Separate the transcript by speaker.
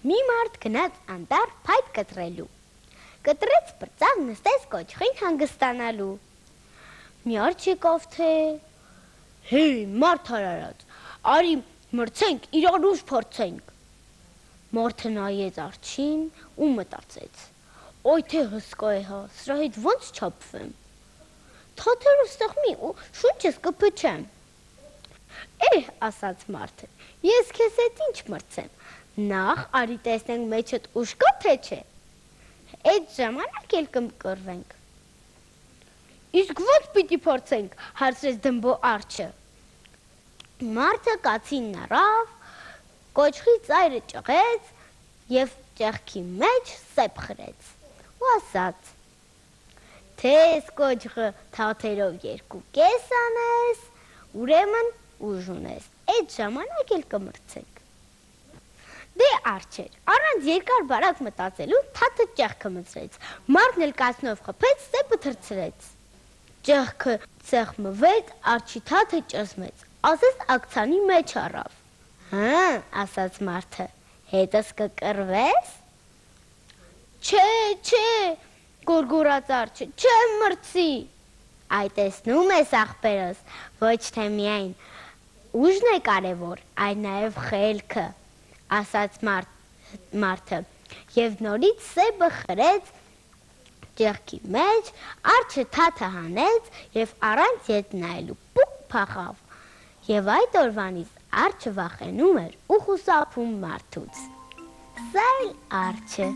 Speaker 1: Մի մարդ գնաց անտառ փայտ կտրելու։ Կտրեց բրծավ նստեց կոճղին հանգստանալու։ Մի արջ եկավ թե Հեյ, մարդ հարարած, արի մրցենք, իրար ուժ փորձենք։ Մարդը նայեց արջին ու մտածեց. Ոյ թե հսկա է հա, սրա հետ ոնց չափվեմ։ Թաթերը ստեղ մի ու շունչս կփչեմ։ Էհ, ասաց մարդը, ես քեզ հետ ինչ մրցեմ։ Նախ արի տեսնենք մեջդ ուժ կա թե չէ։ Այդ ժամանակ էլ կմկրվենք։ Իսկ ո՞նց պիտի փորձենք, հարցրեց դմբո արջը։ Մարդը կացին նարավ, կոճղի ծայրը ճղեց եւ ճեղքի մեջ սեփ խրեց։ Ու ասաց. Թե սկոճղը թաթերով երկու կես անես, ուրեմն ուժ ունես։ Այդ ժամանակ էլ կմրցենք։ Դե արջեր, առանց երկար բարակ մտածելու թաթը ճեղքը մցրեց։ Մարդն էլ կացնով խփեց, սեպը թրցրեց։ Ճեղքը ցեղմվեց, արջի թաթը ճզմեց։ Ասես ակցանի մեջ առավ։ Հա, ասաց մարդը, հետս կկրվես։ Չէ, չէ, գորգորած արջը, չեմ մրցի։ Այ տեսնում ես ախպերս, ոչ թե միայն ուժն է կարևոր, այլ նաև խելքը ասաց մարդ մարդը եւ նորից սեբը խրեց ճեղքի մեջ արջը թաթը հանեց եւ առանց ետ նայելու պուկ փախավ եւ այդ օրվանից արջը վախենում էր ու խուսափում մարդուց. Սա էլ արջը